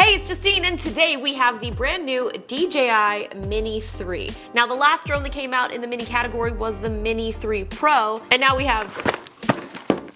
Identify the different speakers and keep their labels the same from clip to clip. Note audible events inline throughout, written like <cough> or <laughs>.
Speaker 1: Hey, it's Justine, and today we have the brand new DJI Mini 3. Now, the last drone that came out in the Mini category was the Mini 3 Pro, and now we have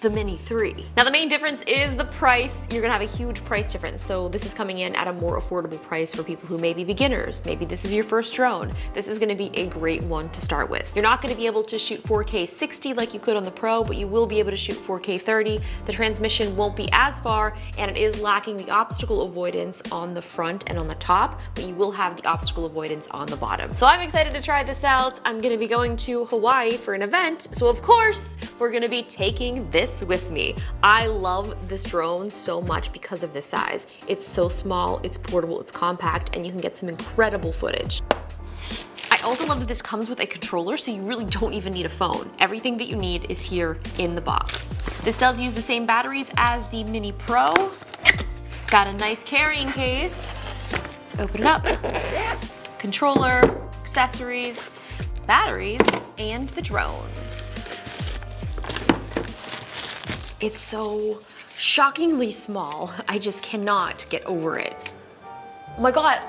Speaker 1: the Mini 3. Now the main difference is the price. You're gonna have a huge price difference. So this is coming in at a more affordable price for people who may be beginners. Maybe this is your first drone. This is gonna be a great one to start with. You're not gonna be able to shoot 4K 60 like you could on the Pro, but you will be able to shoot 4K 30. The transmission won't be as far, and it is lacking the obstacle avoidance on the front and on the top, but you will have the obstacle avoidance on the bottom. So I'm excited to try this out. I'm gonna be going to Hawaii for an event, so of course, we're gonna be taking this with me. I love this drone so much because of this size. It's so small, it's portable, it's compact, and you can get some incredible footage. I also love that this comes with a controller, so you really don't even need a phone. Everything that you need is here in the box. This does use the same batteries as the Mini Pro. It's got a nice carrying case. Let's open it up. Controller, accessories, batteries, and the drone. It's so shockingly small. I just cannot get over it. Oh my God,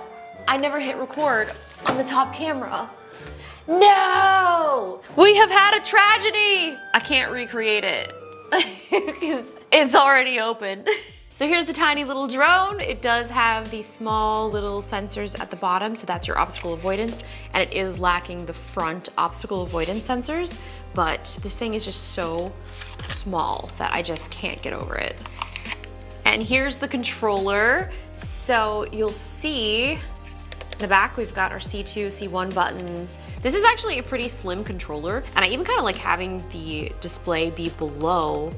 Speaker 1: I never hit record on the top camera. No! We have had a tragedy! I can't recreate it <laughs> because it's already open. <laughs> So here's the tiny little drone. It does have these small little sensors at the bottom, so that's your obstacle avoidance, and it is lacking the front obstacle avoidance sensors, but this thing is just so small that I just can't get over it. And here's the controller. So you'll see in the back, we've got our C2, C1 buttons. This is actually a pretty slim controller, and I even kind of like having the display be below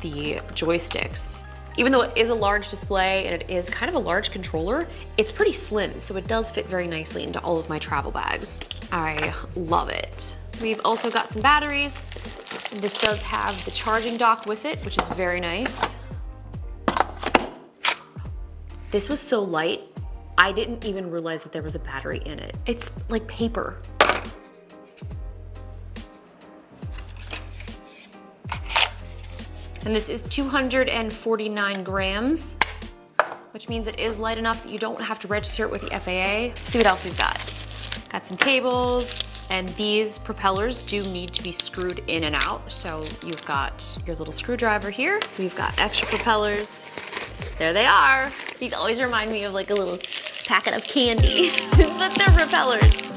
Speaker 1: the joysticks. Even though it is a large display and it is kind of a large controller, it's pretty slim, so it does fit very nicely into all of my travel bags. I love it. We've also got some batteries. This does have the charging dock with it, which is very nice. This was so light, I didn't even realize that there was a battery in it. It's like paper. And this is 249 grams, which means it is light enough that you don't have to register it with the FAA. Let's see what else we've got. Got some cables, and these propellers do need to be screwed in and out. So you've got your little screwdriver here. We've got extra propellers. There they are. These always remind me of like a little packet of candy, <laughs> but they're propellers.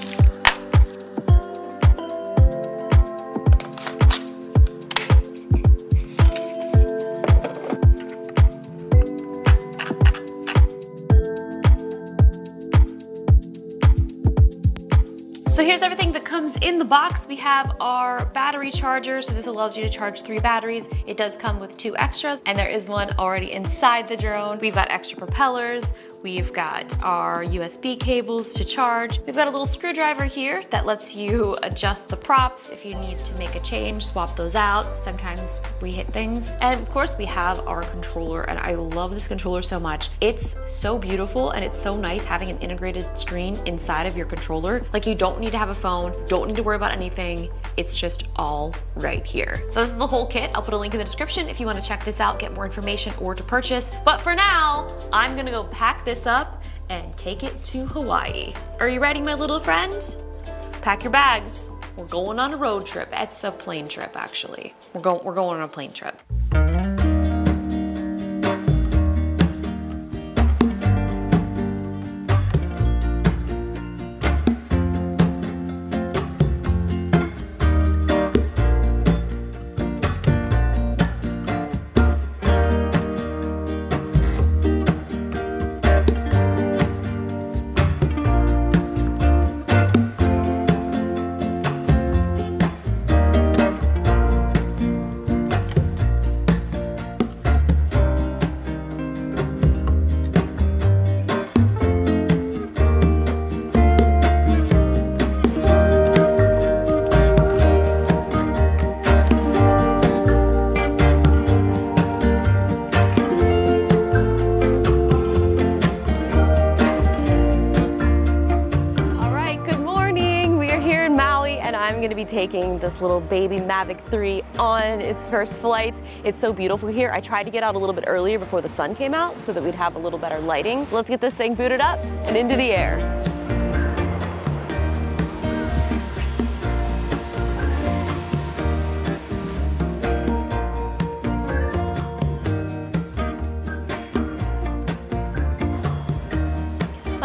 Speaker 1: Here's everything that comes in the box. We have our battery charger, so this allows you to charge three batteries. It does come with two extras, and there is one already inside the drone. We've got extra propellers. We've got our USB cables to charge. We've got a little screwdriver here that lets you adjust the props if you need to make a change, swap those out. Sometimes we hit things. And of course we have our controller and I love this controller so much. It's so beautiful and it's so nice having an integrated screen inside of your controller. Like you don't need to have a phone, don't need to worry about anything. It's just all right here. So this is the whole kit. I'll put a link in the description if you wanna check this out, get more information or to purchase. But for now, I'm gonna go pack this up and take it to Hawaii. Are you ready, my little friend? Pack your bags. We're going on a road trip. It's a plane trip, actually. We're going, we're going on a plane trip. Taking this little baby Mavic 3 on its first flight. It's so beautiful here. I tried to get out a little bit earlier before the sun came out so that we'd have a little better lighting. So let's get this thing booted up and into the air.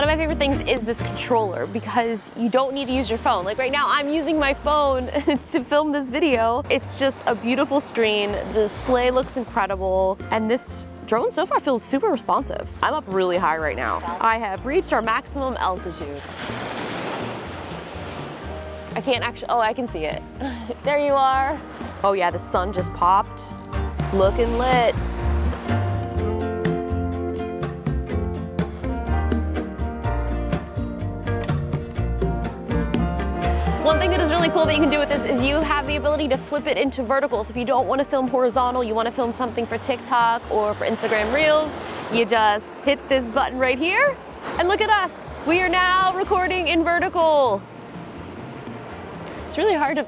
Speaker 1: One of my favorite things is this controller because you don't need to use your phone. Like right now, I'm using my phone <laughs> to film this video. It's just a beautiful screen. The display looks incredible. And this drone so far feels super responsive. I'm up really high right now. I have reached our maximum altitude. I can't actually, oh, I can see it. <laughs> there you are. Oh yeah, the sun just popped. Looking lit. Really cool that you can do with this is you have the ability to flip it into vertical. So if you don't want to film horizontal, you want to film something for TikTok or for Instagram Reels, you just hit this button right here and look at us. We are now recording in vertical. It's really hard to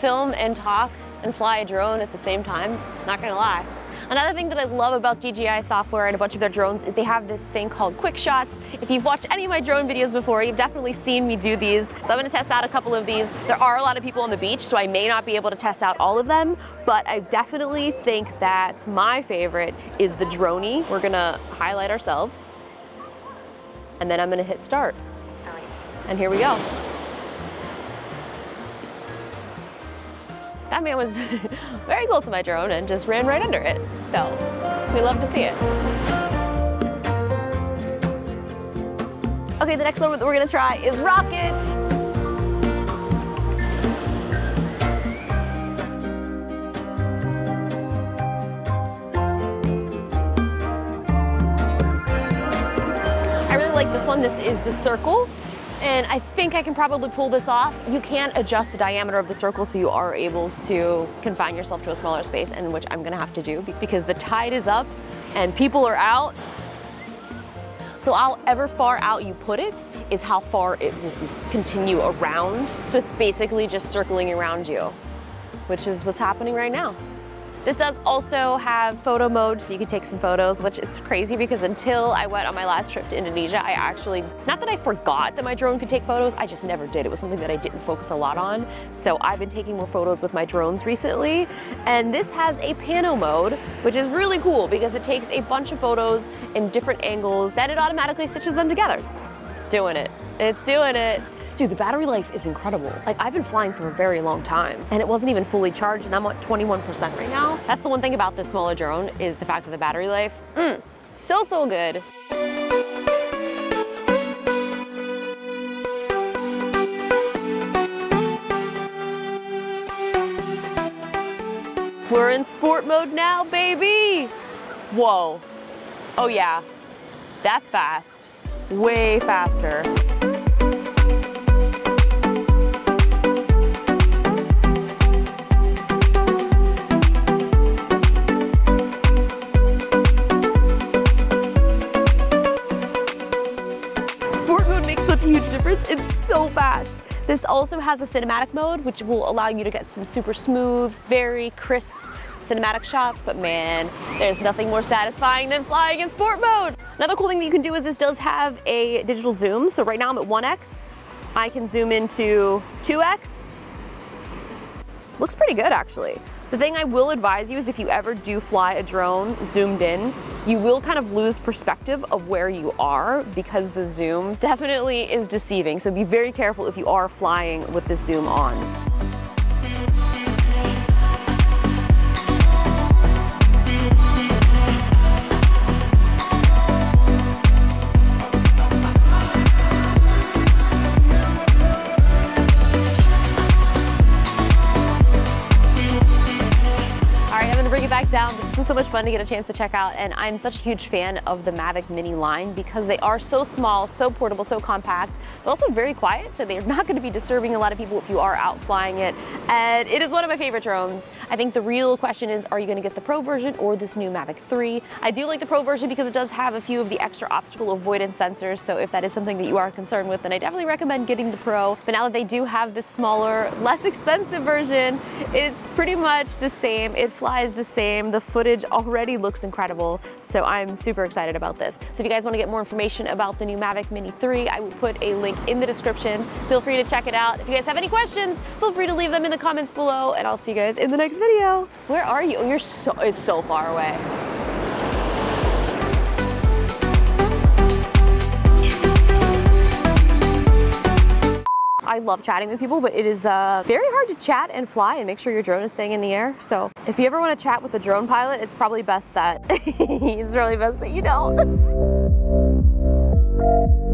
Speaker 1: film and talk and fly a drone at the same time, not gonna lie. Another thing that I love about DJI software and a bunch of their drones is they have this thing called quick shots. If you've watched any of my drone videos before, you've definitely seen me do these. So I'm gonna test out a couple of these. There are a lot of people on the beach, so I may not be able to test out all of them, but I definitely think that my favorite is the Dronie. We're gonna highlight ourselves, and then I'm gonna hit start. And here we go. That man was <laughs> very close to my drone and just ran right under it. So we love to see it. Okay, the next one that we're gonna try is rockets. I really like this one. This is the circle and I think I can probably pull this off. You can't adjust the diameter of the circle so you are able to confine yourself to a smaller space, and which I'm gonna have to do because the tide is up and people are out. So however far out you put it is how far it will continue around. So it's basically just circling around you, which is what's happening right now. This does also have photo mode, so you can take some photos, which is crazy because until I went on my last trip to Indonesia, I actually, not that I forgot that my drone could take photos, I just never did. It was something that I didn't focus a lot on. So I've been taking more photos with my drones recently. And this has a pano mode, which is really cool because it takes a bunch of photos in different angles, then it automatically stitches them together. It's doing it. It's doing it. Dude, the battery life is incredible. Like I've been flying for a very long time and it wasn't even fully charged and I'm at 21% right now. That's the one thing about this smaller drone is the fact of the battery life. Mm, so, so good. We're in sport mode now, baby. Whoa. Oh yeah, that's fast. Way faster. So fast. This also has a cinematic mode, which will allow you to get some super smooth, very crisp cinematic shots, but man, there's nothing more satisfying than flying in sport mode. Another cool thing that you can do is this does have a digital zoom. So right now I'm at 1x. I can zoom into 2x. Looks pretty good actually. The thing I will advise you is if you ever do fly a drone zoomed in, you will kind of lose perspective of where you are because the zoom definitely is deceiving. So be very careful if you are flying with the zoom on. Much fun to get a chance to check out and I'm such a huge fan of the Mavic Mini line because they are so small, so portable, so compact, but also very quiet so they're <laughs> not going to be disturbing a lot of people if you are out flying it and it is one of my favorite drones. I think the real question is are you going to get the Pro version or this new Mavic 3? I do like the Pro version because it does have a few of the extra obstacle avoidance sensors so if that is something that you are concerned with then I definitely recommend getting the Pro. But now that they do have this smaller, less expensive version, it's pretty much the same. It flies the same. The footage already looks incredible. So I'm super excited about this. So if you guys want to get more information about the new Mavic Mini 3, I will put a link in the description. Feel free to check it out. If you guys have any questions, feel free to leave them in the comments below and I'll see you guys in the next video. Where are you? Oh, you're so, it's so far away. I love chatting with people, but it is uh, very hard to chat and fly and make sure your drone is staying in the air. So if you ever want to chat with a drone pilot, it's probably best that <laughs> it's really best that you don't. <laughs>